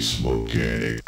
Space Mechanic.